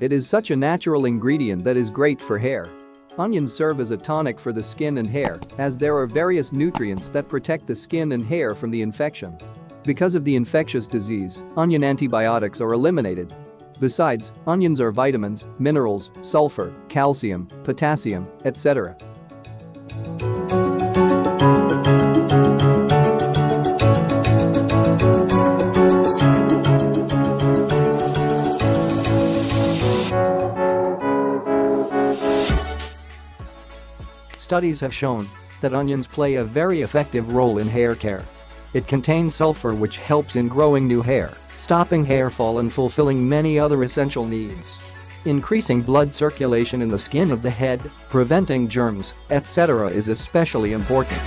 It is such a natural ingredient that is great for hair. Onions serve as a tonic for the skin and hair, as there are various nutrients that protect the skin and hair from the infection. Because of the infectious disease, onion antibiotics are eliminated. Besides, onions are vitamins, minerals, sulfur, calcium, potassium, etc. Studies have shown that onions play a very effective role in hair care. It contains sulfur which helps in growing new hair, stopping hair fall and fulfilling many other essential needs. Increasing blood circulation in the skin of the head, preventing germs, etc. is especially important.